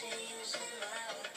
she using my